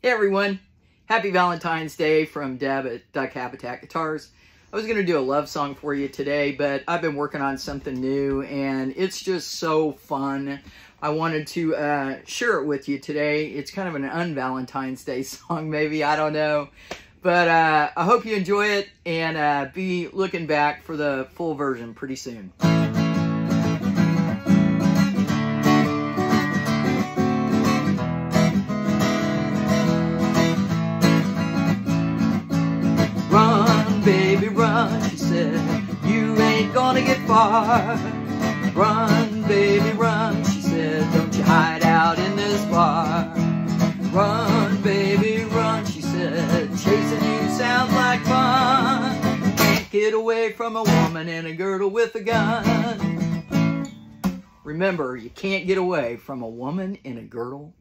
Hey everyone, happy Valentine's Day from Deb at Duck Habitat Guitars. I was going to do a love song for you today, but I've been working on something new and it's just so fun. I wanted to uh, share it with you today. It's kind of an un-Valentine's Day song, maybe, I don't know. But uh, I hope you enjoy it and uh, be looking back for the full version pretty soon. Gonna get far. Run, baby, run, she said, don't you hide out in this bar. Run, baby, run, she said, chasing you sounds like fun. Can't get away from a woman in a girdle with a gun. Remember, you can't get away from a woman in a girdle